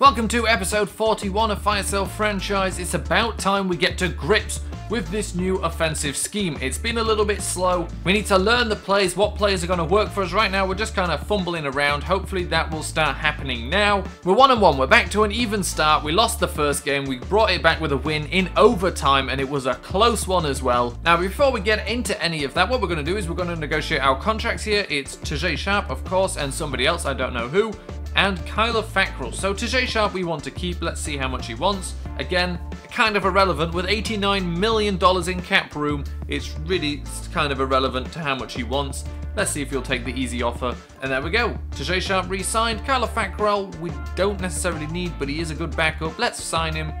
Welcome to episode 41 of Fire Sale Franchise. It's about time we get to grips with this new offensive scheme. It's been a little bit slow. We need to learn the plays, what plays are going to work for us. Right now, we're just kind of fumbling around. Hopefully, that will start happening now. We're one and one. We're back to an even start. We lost the first game. We brought it back with a win in overtime, and it was a close one as well. Now, before we get into any of that, what we're going to do is we're going to negotiate our contracts here. It's Tajae Sharpe, of course, and somebody else. I don't know who and Kyler Fackrell. So Tajae Sharpe we want to keep. Let's see how much he wants. Again, kind of irrelevant. With $89 million in cap room, it's really kind of irrelevant to how much he wants. Let's see if he'll take the easy offer. And there we go. Tajae Sharpe re-signed. Kyler Fackrell we don't necessarily need, but he is a good backup. Let's sign him.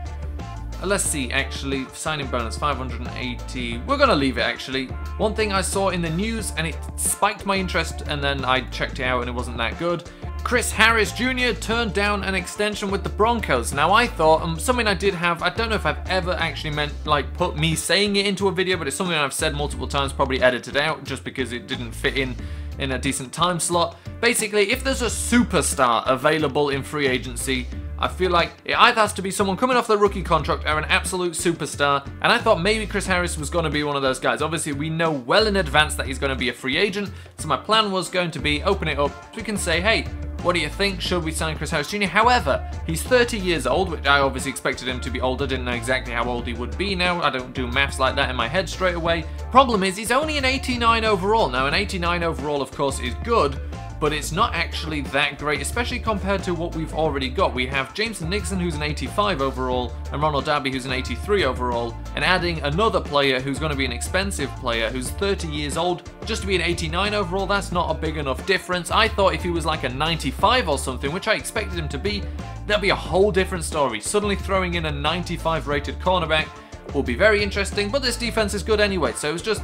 Uh, let's see, actually, signing bonus 580. We're gonna leave it actually. One thing I saw in the news and it spiked my interest, and then I checked it out and it wasn't that good. Chris Harris Jr. turned down an extension with the Broncos. Now I thought, um, something I did have, I don't know if I've ever actually meant, like, put me saying it into a video, but it's something I've said multiple times, probably edited out, just because it didn't fit in in a decent time slot. Basically, if there's a superstar available in free agency, I feel like it either has to be someone coming off the rookie contract or an absolute superstar, and I thought maybe Chris Harris was going to be one of those guys. Obviously, we know well in advance that he's going to be a free agent, so my plan was going to be open it up so we can say, hey, what do you think? Should we sign Chris Harris Jr.? However, he's 30 years old, which I obviously expected him to be older. Didn't know exactly how old he would be now. I don't do maths like that in my head straight away. Problem is, he's only an 89 overall. Now, an 89 overall, of course, is good, but it's not actually that great, especially compared to what we've already got. We have Jameson Nixon, who's an 85 overall, and Ronald Darby, who's an 83 overall, and adding another player who's going to be an expensive player, who's 30 years old, just to be an 89 overall, that's not a big enough difference. I thought if he was like a 95 or something, which I expected him to be, that'd be a whole different story. Suddenly throwing in a 95 rated cornerback will be very interesting, but this defense is good anyway, so it was just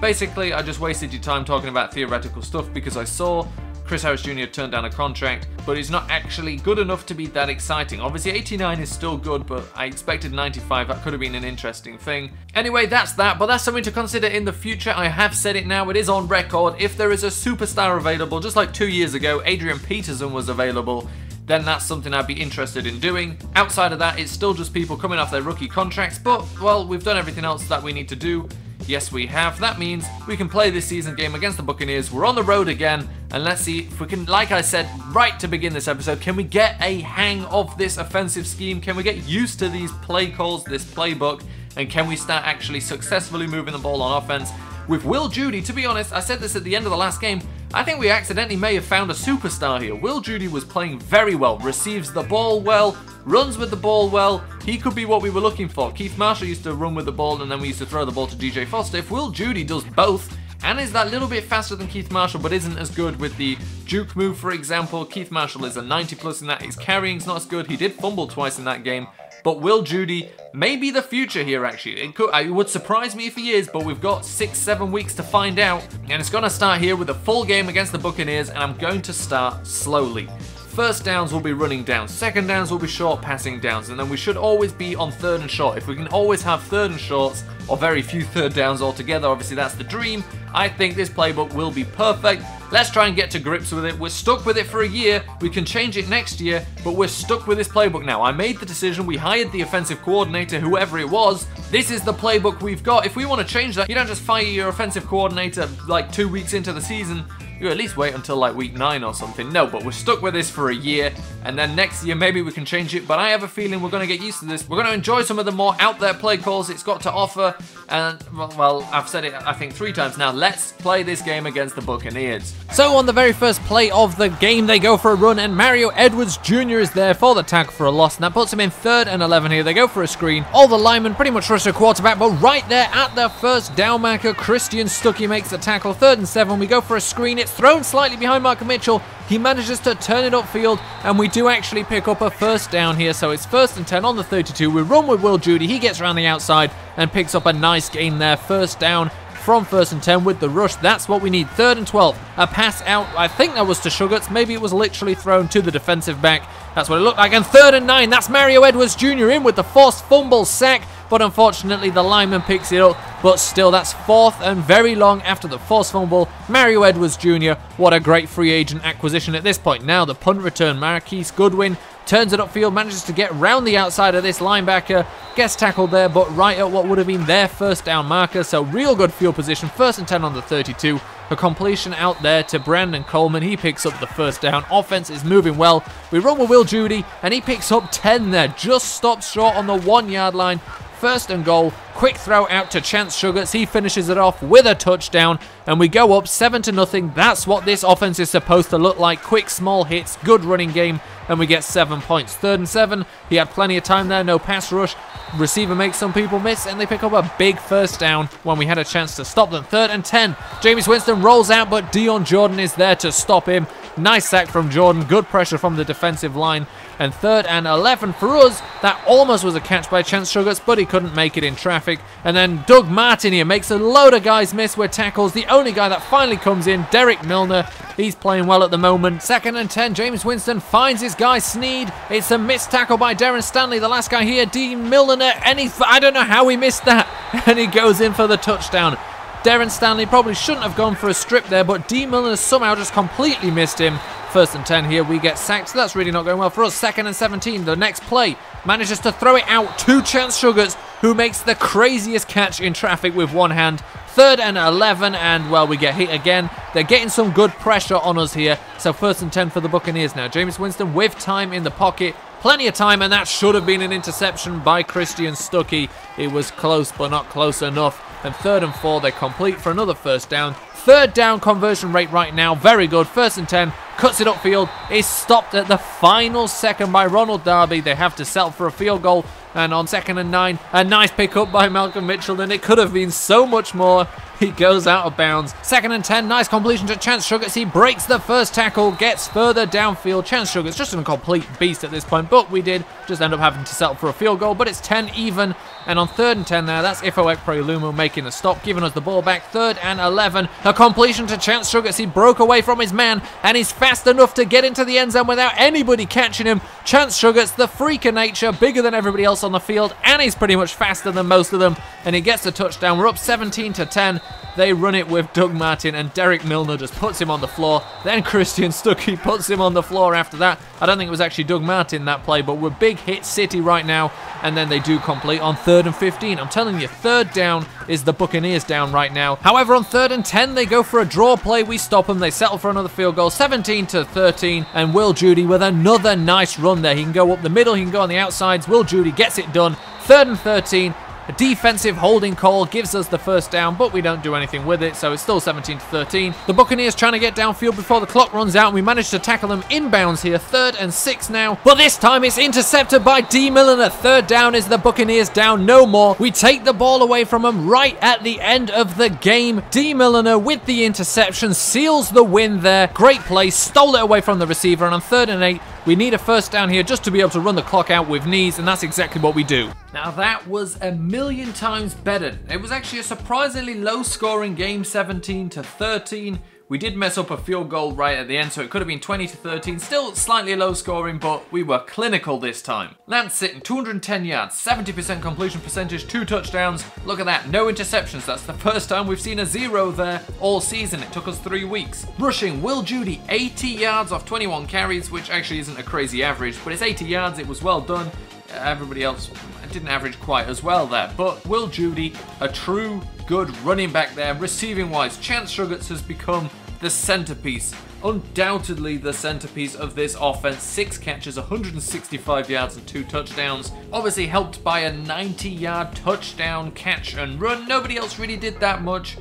Basically, I just wasted your time talking about theoretical stuff because I saw Chris Harris Jr. turned down a contract, but he's not actually good enough to be that exciting. Obviously, 89 is still good, but I expected 95. That could have been an interesting thing. Anyway, that's that, but that's something to consider in the future. I have said it now, it is on record. If there is a superstar available, just like two years ago, Adrian Peterson was available then that's something I'd be interested in doing. Outside of that, it's still just people coming off their rookie contracts, but, well, we've done everything else that we need to do. Yes, we have. That means we can play this season game against the Buccaneers. We're on the road again, and let's see if we can, like I said right to begin this episode, can we get a hang of this offensive scheme? Can we get used to these play calls, this playbook, and can we start actually successfully moving the ball on offense? With Will Judy, to be honest, I said this at the end of the last game, I think we accidentally may have found a superstar here. Will Judy was playing very well, receives the ball well, runs with the ball well. He could be what we were looking for. Keith Marshall used to run with the ball and then we used to throw the ball to DJ Foster. If Will Judy does both, and is that little bit faster than Keith Marshall, but isn't as good with the juke move, for example. Keith Marshall is a 90 plus in that. His carrying's not as good. He did fumble twice in that game. But Will Judy may be the future here, actually. It, could, it would surprise me if he is, but we've got six, seven weeks to find out. And it's going to start here with a full game against the Buccaneers, and I'm going to start slowly. First downs will be running downs, second downs will be short passing downs, and then we should always be on third and short. If we can always have third and shorts, or very few third downs altogether, obviously that's the dream, I think this playbook will be perfect. Let's try and get to grips with it. We're stuck with it for a year. We can change it next year, but we're stuck with this playbook now. I made the decision. We hired the offensive coordinator, whoever it was. This is the playbook we've got. If we want to change that, you don't just fire your offensive coordinator like two weeks into the season you at least wait until like week 9 or something. No, but we're stuck with this for a year, and then next year maybe we can change it, but I have a feeling we're going to get used to this. We're going to enjoy some of the more out there play calls it's got to offer, and well, I've said it I think three times now, let's play this game against the Buccaneers. So on the very first play of the game, they go for a run, and Mario Edwards Jr. is there for the tag for a loss, and that puts him in third and 11 here. They go for a screen. All the linemen pretty much rush the quarterback, but right there at the first down marker, Christian Stuckey makes the tackle. Third and seven, we go for a screen. It's thrown slightly behind Malcolm Mitchell. He manages to turn it upfield, and we do actually pick up a first down here. So it's first and 10 on the 32. We run with Will Judy. He gets around the outside and picks up a nice gain there. First down from first and 10 with the rush. That's what we need. Third and 12. A pass out. I think that was to Sugars. Maybe it was literally thrown to the defensive back. That's what it looked like. And third and 9. That's Mario Edwards Jr. in with the forced fumble sack but unfortunately the lineman picks it up. But still, that's fourth and very long after the forced fumble. Mario Edwards Jr., what a great free agent acquisition at this point. Now the punt return, Marquise Goodwin turns it upfield, manages to get round the outside of this linebacker, gets tackled there, but right at what would have been their first down marker. So real good field position, first and 10 on the 32. A completion out there to Brandon Coleman. He picks up the first down. Offense is moving well. We run with Will Judy, and he picks up 10 there. Just stops short on the one yard line. First and goal. Quick throw out to Chance Sugars. He finishes it off with a touchdown, and we go up seven to nothing. That's what this offense is supposed to look like. Quick, small hits, good running game, and we get seven points. Third and seven. He had plenty of time there. No pass rush. Receiver makes some people miss, and they pick up a big first down when we had a chance to stop them. Third and 10. Jameis Winston rolls out, but Dion Jordan is there to stop him. Nice sack from Jordan. Good pressure from the defensive line. And third and 11 for us. That almost was a catch by Chance Sugars, but he couldn't make it in traffic. And then Doug Martin here makes a load of guys miss with tackles. The only guy that finally comes in, Derek Milner. He's playing well at the moment. Second and 10, James Winston finds his guy Sneed. It's a missed tackle by Darren Stanley, the last guy here, Dean Milner. And he, I don't know how he missed that. And he goes in for the touchdown. Darren Stanley probably shouldn't have gone for a strip there, but Dean Milner somehow just completely missed him. First and 10 here, we get sacked, so that's really not going well for us. Second and 17, the next play manages to throw it out to Chance Sugars, who makes the craziest catch in traffic with one hand. Third and 11, and well, we get hit again. They're getting some good pressure on us here, so first and 10 for the Buccaneers now. Jameis Winston with time in the pocket, plenty of time, and that should have been an interception by Christian Stuckey. It was close, but not close enough. And third and four, they complete for another first down. Third down conversion rate right now, very good. First and 10, cuts it upfield, is stopped at the final second by Ronald Darby. They have to settle for a field goal. And on second and nine, a nice pickup by Malcolm Mitchell, and it could have been so much more. He goes out of bounds. Second and 10, nice completion to Chance Sugars. He breaks the first tackle, gets further downfield. Chance Sugars just an complete beast at this point, but we did just end up having to settle for a field goal. But it's 10 even, and on third and 10 there, that's Ifo Ekpre-Olomu making the stop, giving us the ball back. Third and 11, a completion to Chance Sugars. He broke away from his man, and he's fast enough to get into the end zone without anybody catching him. Chance Sugars, the freak of nature, bigger than everybody else on the field, and he's pretty much faster than most of them, and he gets the touchdown. We're up 17 to 10. They run it with Doug Martin, and Derek Milner just puts him on the floor. Then Christian Stuckey puts him on the floor after that. I don't think it was actually Doug Martin that play, but we're big hit city right now, and then they do complete on third and 15. I'm telling you, third down is the Buccaneers down right now. However, on third and 10, they go for a draw play. We stop them. They settle for another field goal, 17 to 13, and Will Judy with another nice run there. He can go up the middle, he can go on the outsides. Will Judy gets it done. Third and 13. A defensive holding call gives us the first down, but we don't do anything with it, so it's still 17 to 13. The Buccaneers trying to get downfield before the clock runs out, and we manage to tackle them inbounds here. Third and six now, but this time it's intercepted by D. Mill, and Milner. Third down is the Buccaneers down no more. We take the ball away from them right at the end of the game. D. Milner with the interception seals the win there. Great play, stole it away from the receiver, and on third and eight, we need a first down here just to be able to run the clock out with knees, and that's exactly what we do. Now that was a million times better. It was actually a surprisingly low scoring game, 17 to 13. We did mess up a field goal right at the end, so it could have been 20 to 13. Still slightly low scoring, but we were clinical this time. Lance Sitton 210 yards, 70% completion percentage, two touchdowns. Look at that, no interceptions. That's the first time we've seen a zero there all season. It took us three weeks. Rushing, Will Judy, 80 yards off 21 carries, which actually isn't a crazy average, but it's 80 yards. It was well done. Everybody else didn't average quite as well there. But Will Judy, a true good running back there, receiving wise. Chance Sugars has become the centerpiece, undoubtedly the centerpiece of this offense. Six catches, 165 yards, and two touchdowns. Obviously helped by a 90 yard touchdown catch and run. Nobody else really did that much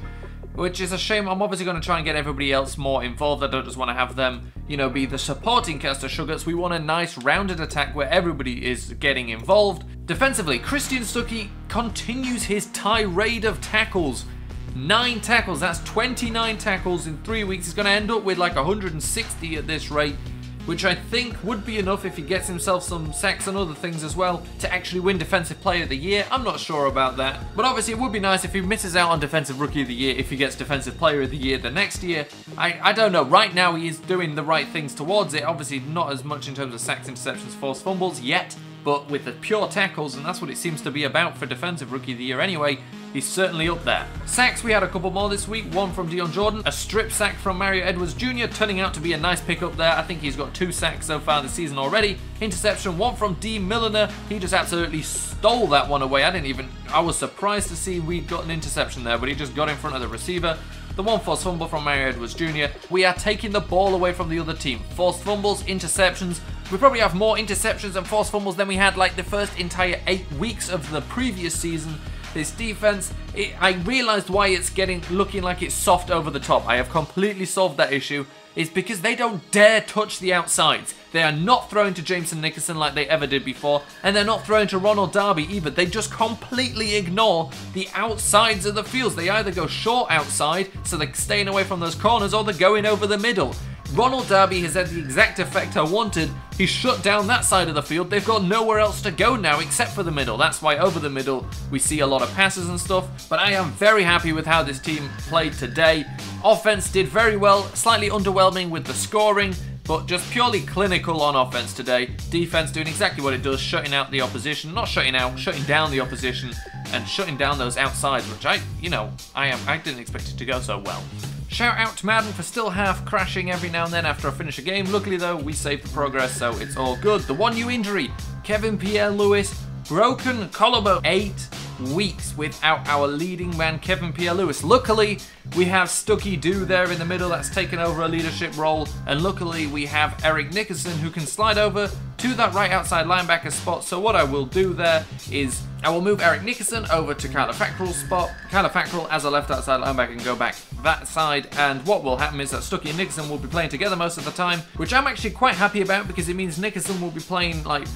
which is a shame. I'm obviously going to try and get everybody else more involved. I don't just want to have them, you know, be the supporting cast of Sugars. We want a nice rounded attack where everybody is getting involved. Defensively, Christian Stuckey continues his tirade of tackles. Nine tackles, that's 29 tackles in three weeks. He's going to end up with like 160 at this rate which I think would be enough if he gets himself some sacks and other things as well to actually win Defensive Player of the Year. I'm not sure about that. But obviously it would be nice if he misses out on Defensive Rookie of the Year if he gets Defensive Player of the Year the next year. I, I don't know. Right now he is doing the right things towards it. Obviously not as much in terms of sacks, interceptions, forced fumbles yet but with the pure tackles, and that's what it seems to be about for Defensive Rookie of the Year anyway, he's certainly up there. Sacks, we had a couple more this week. One from Dion Jordan, a strip sack from Mario Edwards Jr., turning out to be a nice pickup there. I think he's got two sacks so far this season already. Interception, one from D. Milliner. He just absolutely stole that one away. I didn't even, I was surprised to see we got an interception there, but he just got in front of the receiver. The one forced fumble from Mario Edwards Jr. We are taking the ball away from the other team. Forced fumbles, interceptions. We probably have more interceptions and forced fumbles than we had like the first entire eight weeks of the previous season. This defense, it, I realized why it's getting looking like it's soft over the top. I have completely solved that issue. It's because they don't dare touch the outsides. They are not throwing to Jameson Nickerson like they ever did before, and they're not throwing to Ronald Darby either. They just completely ignore the outsides of the fields. They either go short outside, so they're staying away from those corners, or they're going over the middle. Ronald Darby has had the exact effect I wanted. He shut down that side of the field. They've got nowhere else to go now except for the middle. That's why over the middle we see a lot of passes and stuff. But I am very happy with how this team played today. Offense did very well, slightly underwhelming with the scoring but just purely clinical on offense today. Defense doing exactly what it does, shutting out the opposition, not shutting out, shutting down the opposition, and shutting down those outsides, which I, you know, I am, I didn't expect it to go so well. Shout out to Madden for still half crashing every now and then after I finish a game. Luckily though, we saved the progress, so it's all good. The one new injury, Kevin Pierre-Louis, broken collarbone, eight weeks without our leading man, Kevin Pierre-Louis. Luckily, we have Stucky Do there in the middle that's taken over a leadership role, and luckily we have Eric Nickerson who can slide over to that right outside linebacker spot. So what I will do there is I will move Eric Nickerson over to Kyler Fackrell's spot. Fackrell as a left outside linebacker can go back that side. And what will happen is that Stucky and Nickerson will be playing together most of the time, which I'm actually quite happy about because it means Nickerson will be playing like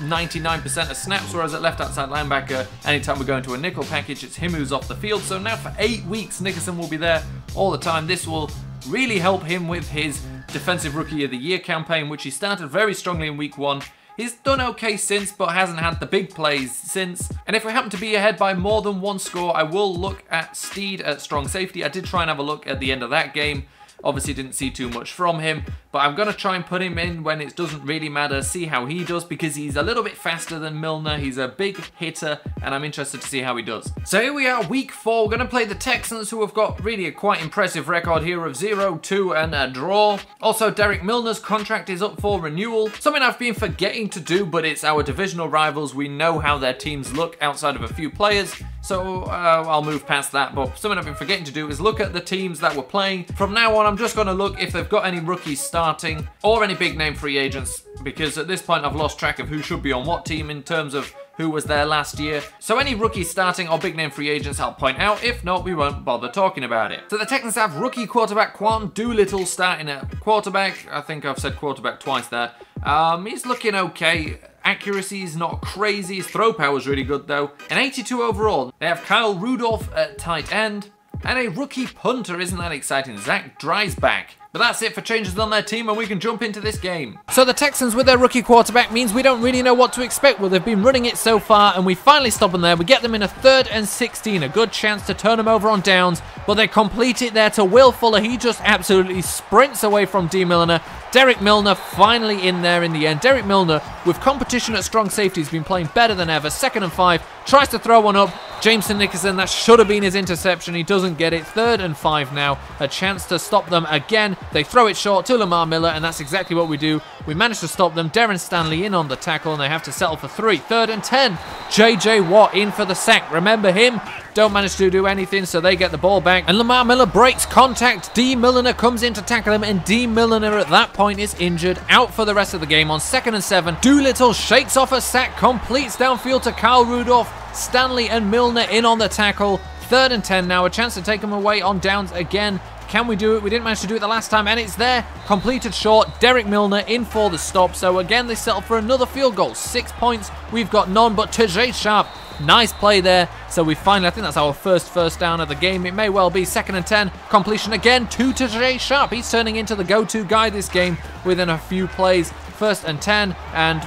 99% of snaps, whereas at left outside linebacker, anytime we go into a nickel package, it's him who's off the field. So now for eight weeks, Nickerson will be there all the time. This will really help him with his Defensive Rookie of the Year campaign, which he started very strongly in week one. He's done okay since, but hasn't had the big plays since. And if we happen to be ahead by more than one score, I will look at Steed at strong safety. I did try and have a look at the end of that game. Obviously didn't see too much from him, but I'm going to try and put him in when it doesn't really matter, see how he does, because he's a little bit faster than Milner. He's a big hitter, and I'm interested to see how he does. So here we are, week four. We're going to play the Texans, who have got really a quite impressive record here of 0-2 and a draw. Also, Derek Milner's contract is up for renewal. Something I've been forgetting to do, but it's our divisional rivals. We know how their teams look outside of a few players. So uh, I'll move past that, but something I've been forgetting to do is look at the teams that we're playing. From now on, just going to look if they've got any rookies starting or any big name free agents, because at this point I've lost track of who should be on what team in terms of who was there last year. So any rookies starting or big name free agents I'll point out, if not we won't bother talking about it. So the Texans have rookie quarterback Quan Doolittle starting at quarterback. I think I've said quarterback twice there. Um, he's looking okay. Accuracy is not crazy. His throw power is really good though. An 82 overall. They have Kyle Rudolph at tight end. And a rookie punter, isn't that exciting? Zach Dreisbach. But that's it for changes on their team and we can jump into this game. So the Texans with their rookie quarterback means we don't really know what to expect. Well, they've been running it so far and we finally stop them there. We get them in a third and 16, a good chance to turn them over on downs, but they complete it there to Will Fuller. He just absolutely sprints away from D. Milner. Derek Milner finally in there in the end. Derek Milner, with competition at strong safety, has been playing better than ever. Second and five, tries to throw one up. Jameson Nickerson, that should have been his interception. He doesn't get it. Third and five now. A chance to stop them again. They throw it short to Lamar Miller, and that's exactly what we do. We manage to stop them. Darren Stanley in on the tackle, and they have to settle for three. Third and 10. JJ Watt in for the sack. Remember him? Don't manage to do anything, so they get the ball back. And Lamar Miller breaks contact. D. Milliner comes in to tackle him, and D. Milliner at that point is injured, out for the rest of the game on second and seven. Doolittle shakes off a sack, completes downfield to Kyle Rudolph. Stanley and Milner in on the tackle. Third and 10 now, a chance to take them away on downs again. Can we do it? We didn't manage to do it the last time, and it's there. Completed short. Derek Milner in for the stop. So again, they settle for another field goal. Six points. We've got none, but Tajae Sharpe Nice play there. So we finally, I think that's our first first down of the game. It may well be second and 10. Completion again to Tajae Sharpe. He's turning into the go-to guy this game within a few plays. First and 10. And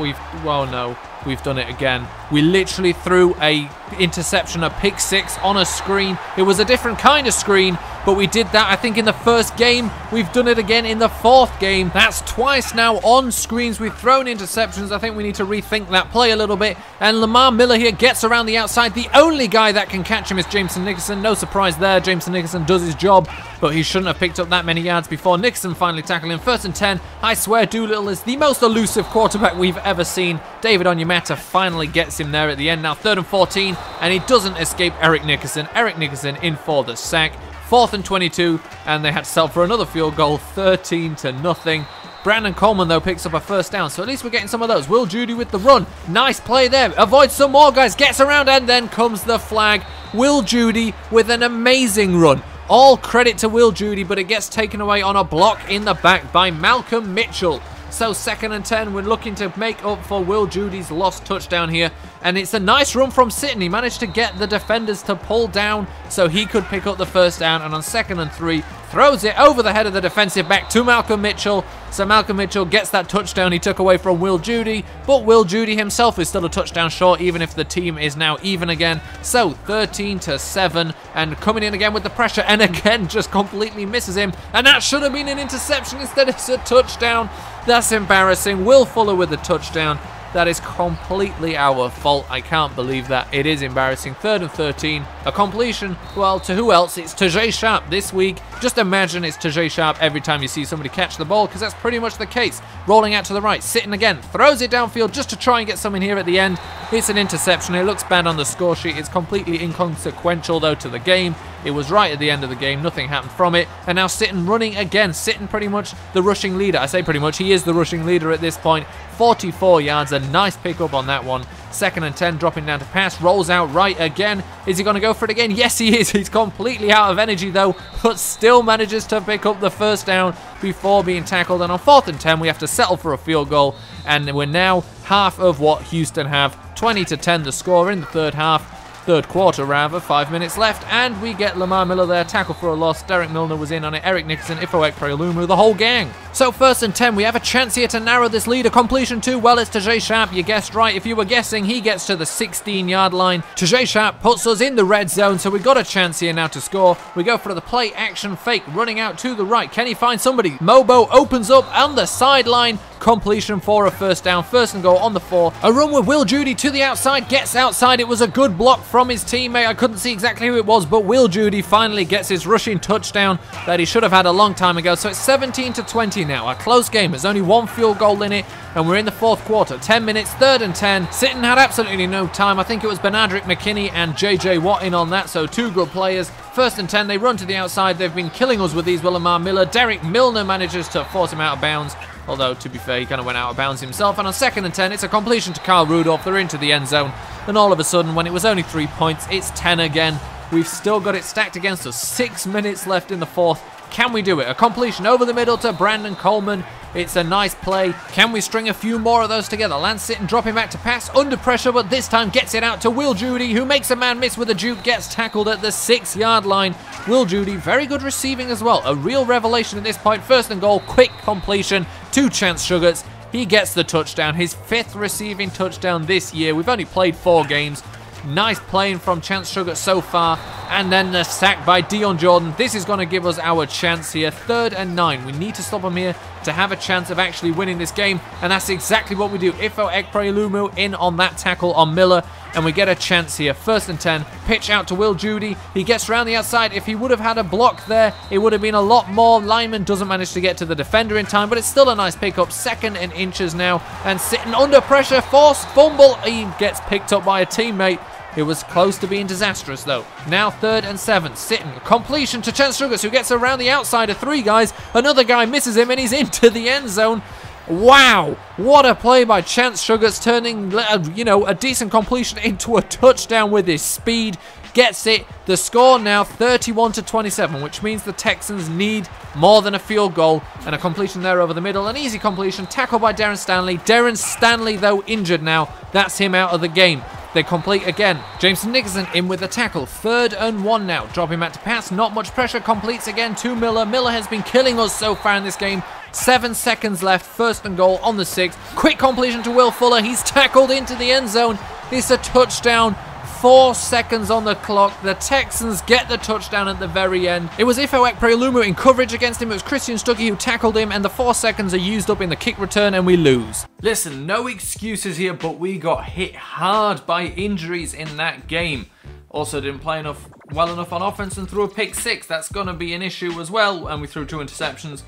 we've, well, no, we've done it again. We literally threw a interception, a pick six on a screen. It was a different kind of screen, but we did that, I think, in the first game. We've done it again in the fourth game. That's twice now on screens. We've thrown interceptions. I think we need to rethink that play a little bit. And Lamar Miller here gets around the outside. The only guy that can catch him is Jameson Nicholson. No surprise there. Jameson Nicholson does his job, but he shouldn't have picked up that many yards before Nicholson finally tackled him. First and 10. I swear Doolittle is the most elusive quarterback we've ever seen. David Onyemata finally gets him there at the end. Now third and 14, and he doesn't escape Eric Nicholson. Eric Nicholson in for the sack. Fourth and 22, and they had to settle for another field goal, 13 to nothing. Brandon Coleman, though, picks up a first down, so at least we're getting some of those. Will Judy with the run. Nice play there. Avoids some more guys, gets around, and then comes the flag. Will Judy with an amazing run. All credit to Will Judy, but it gets taken away on a block in the back by Malcolm Mitchell. So second and 10, we're looking to make up for Will Judy's lost touchdown here. And it's a nice run from Sitton. He managed to get the defenders to pull down so he could pick up the first down. And on second and three, throws it over the head of the defensive back to Malcolm Mitchell. So Malcolm Mitchell gets that touchdown he took away from Will Judy, but Will Judy himself is still a touchdown short, even if the team is now even again. So 13 to 7, and coming in again with the pressure, and again just completely misses him. And that should have been an interception instead, it's a touchdown. That's embarrassing. Will Fuller with the touchdown. That is completely our fault. I can't believe that. It is embarrassing. Third and 13. A completion. Well, to who else? It's Tajae Sharpe this week. Just imagine it's Tajae Sharpe every time you see somebody catch the ball because that's pretty much the case. Rolling out to the right. Sitton again. Throws it downfield just to try and get something here at the end. It's an interception. It looks bad on the score sheet. It's completely inconsequential, though, to the game. It was right at the end of the game. Nothing happened from it. And now Sitton running again. Sitton pretty much the rushing leader. I say pretty much. He is the rushing leader at this point. 44 yards. A nice pickup on that one. Second and 10, dropping down to pass. Rolls out right again. Is he going to go for it again? Yes, he is. He's completely out of energy, though, but still manages to pick up the first down before being tackled. And on fourth and 10, we have to settle for a field goal. And we're now half of what Houston have. 20 to 10 the score in the third half. Third quarter, rather. Five minutes left, and we get Lamar Miller there. Tackle for a loss. Derek Milner was in on it. Eric Nicholson, Ifo Ekpre-Olomu, the whole gang. So first and 10, we have a chance here to narrow this lead. A completion too. Well, it's Tajae Sharpe. You guessed right. If you were guessing, he gets to the 16-yard line. Tajae Sharpe puts us in the red zone, so we got a chance here now to score. We go for the play action fake, running out to the right. Can he find somebody? Mobo opens up on the sideline. Completion for a first down. First and goal on the four. A run with Will Judy to the outside. Gets outside. It was a good block from his teammate. I couldn't see exactly who it was, but Will Judy finally gets his rushing touchdown that he should have had a long time ago. So it's 17 to 20 now. A close game. There's only one field goal in it, and we're in the fourth quarter. 10 minutes, third and 10. Sitton had absolutely no time. I think it was Benardrick McKinney and JJ Watt in on that, so two good players. First and 10, they run to the outside. They've been killing us with these. Willamar Miller. Derek Milner manages to force him out of bounds. Although, to be fair, he kind of went out of bounds himself. And on second and 10, it's a completion to Kyle Rudolph. They're into the end zone. And all of a sudden, when it was only three points, it's 10 again. We've still got it stacked against us. Six minutes left in the fourth. Can we do it? A completion over the middle to Brandon Coleman. It's a nice play. Can we string a few more of those together? Lance Sitton dropping back to pass under pressure, but this time gets it out to Will Judy, who makes a man miss with a juke, gets tackled at the six yard line. Will Judy, very good receiving as well. A real revelation at this point. First and goal, quick completion to Chance Sugars. He gets the touchdown, his fifth receiving touchdown this year. We've only played four games. Nice playing from Chance Sugar so far. And then the sack by Dion Jordan. This is going to give us our chance here. Third and nine. We need to stop him here to have a chance of actually winning this game. And that's exactly what we do. Ifo Ekpre-Olomu in on that tackle on Miller. And we get a chance here. First and 10. Pitch out to Will Judy. He gets around the outside. If he would have had a block there, it would have been a lot more. Lyman doesn't manage to get to the defender in time, but it's still a nice pickup. Second and inches now. And Sitton under pressure. Force fumble. He gets picked up by a teammate. It was close to being disastrous though. Now third and seven. Sitton. Completion to Chance Sugars who gets around the outside of three guys. Another guy misses him and he's into the end zone. Wow, what a play by Chance Sugars, turning, uh, you know, a decent completion into a touchdown with his speed. Gets it. The score now 31 to 27, which means the Texans need more than a field goal and a completion there over the middle. An easy completion, tackled by Darren Stanley. Darren Stanley, though, injured now. That's him out of the game. They complete again. Jameson Nickerson in with the tackle. Third and one now. Dropping back to pass. Not much pressure. Completes again to Miller. Miller has been killing us so far in this game. Seven seconds left. First and goal on the six. Quick completion to Will Fuller. He's tackled into the end zone. It's a touchdown four seconds on the clock. The Texans get the touchdown at the very end. It was Ifo Ekpre-Olomu in coverage against him. It was Christian Stuckey who tackled him, and the four seconds are used up in the kick return, and we lose. Listen, no excuses here, but we got hit hard by injuries in that game. Also didn't play enough well enough on offense and threw a pick six. That's going to be an issue as well. And we threw two interceptions.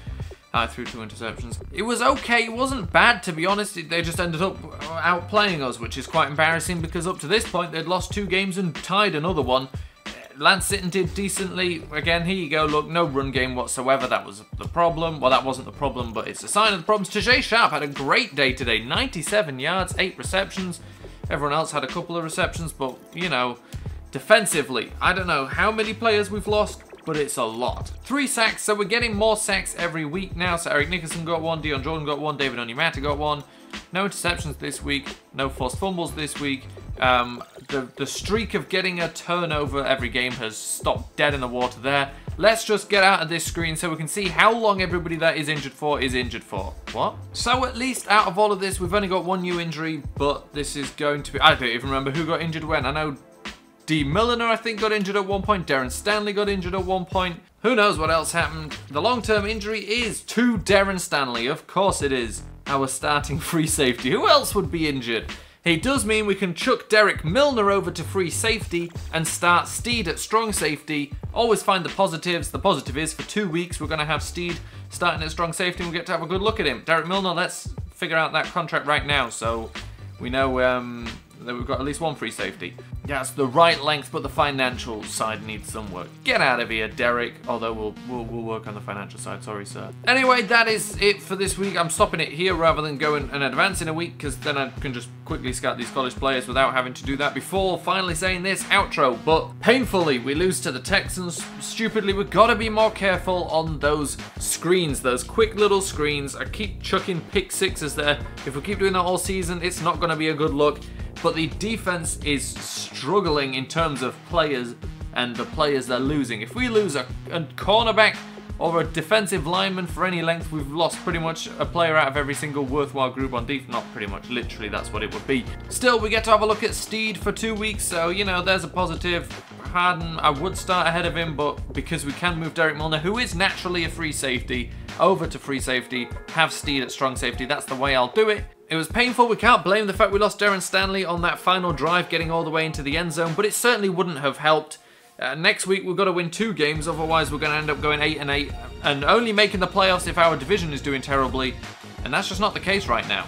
Uh, I threw two interceptions. It was okay. It wasn't bad, to be honest. They just ended up uh, outplaying us, which is quite embarrassing because up to this point, they'd lost two games and tied another one. Uh, Lance Sitton did decently. Again, here you go. Look, no run game whatsoever. That was the problem. Well, that wasn't the problem, but it's a sign of the problems. Tajae Sharpe had a great day today. 97 yards, 8 receptions. Everyone else had a couple of receptions, but, you know, defensively, I don't know how many players we've lost but it's a lot. Three sacks, so we're getting more sacks every week now. So Eric Nickerson got one, Dion Jordan got one, David Onyemata got one. No interceptions this week, no forced fumbles this week. Um, the, the streak of getting a turnover every game has stopped dead in the water there. Let's just get out of this screen so we can see how long everybody that is injured for is injured for. What? So at least out of all of this, we've only got one new injury, but this is going to be... I don't even remember who got injured when. I know Dee Milliner, I think, got injured at one point. Darren Stanley got injured at one point. Who knows what else happened? The long-term injury is to Darren Stanley. Of course it is. Our starting free safety. Who else would be injured? It does mean we can chuck Derek Milner over to free safety and start Steed at strong safety. Always find the positives. The positive is for two weeks we're going to have Steed starting at strong safety and we'll get to have a good look at him. Derek Milner, let's figure out that contract right now so we know um, that we've got at least one free safety. Yeah, it's the right length, but the financial side needs some work. Get out of here, Derek. Although we'll, we'll, we'll work on the financial side, sorry, sir. Anyway, that is it for this week. I'm stopping it here rather than going and advancing a week, because then I can just quickly scout these college players without having to do that before finally saying this outro. But painfully, we lose to the Texans. Stupidly, we've got to be more careful on those screens, those quick little screens. I keep chucking pick sixes there. If we keep doing that all season, it's not going to be a good look but the defense is struggling in terms of players and the players they're losing. If we lose a, a cornerback or a defensive lineman for any length, we've lost pretty much a player out of every single worthwhile group on defense. Not pretty much, literally, that's what it would be. Still, we get to have a look at Steed for two weeks, so, you know, there's a positive. Harden, I would start ahead of him, but because we can move Derek Milner, who is naturally a free safety, over to free safety, have Steed at strong safety, that's the way I'll do it. It was painful, we can't blame the fact we lost Darren Stanley on that final drive getting all the way into the end zone, but it certainly wouldn't have helped. Uh, next week we've got to win two games, otherwise we're going to end up going 8 and 8 and only making the playoffs if our division is doing terribly, and that's just not the case right now.